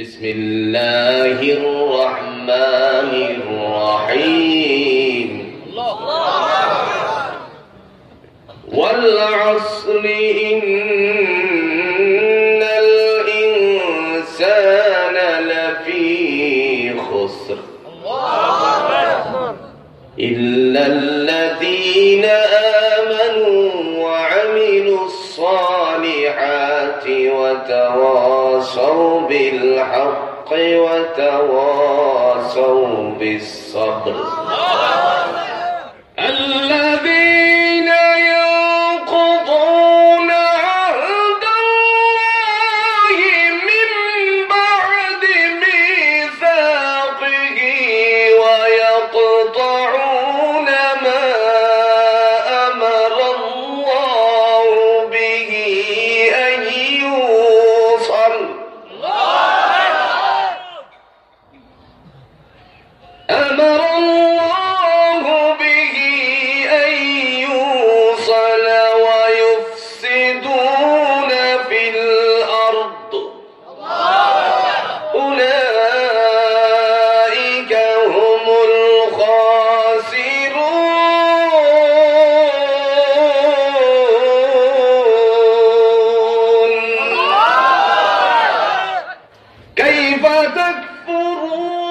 بسم الله الرحمن الرحيم. والعصر إن الإنسان لفي خسر. إلا الذين آمنوا الصالحات وتواصوا بالحق وتواصوا بالصبر. الأرض. أولئك هم الخاسرون. كيف تكفرون؟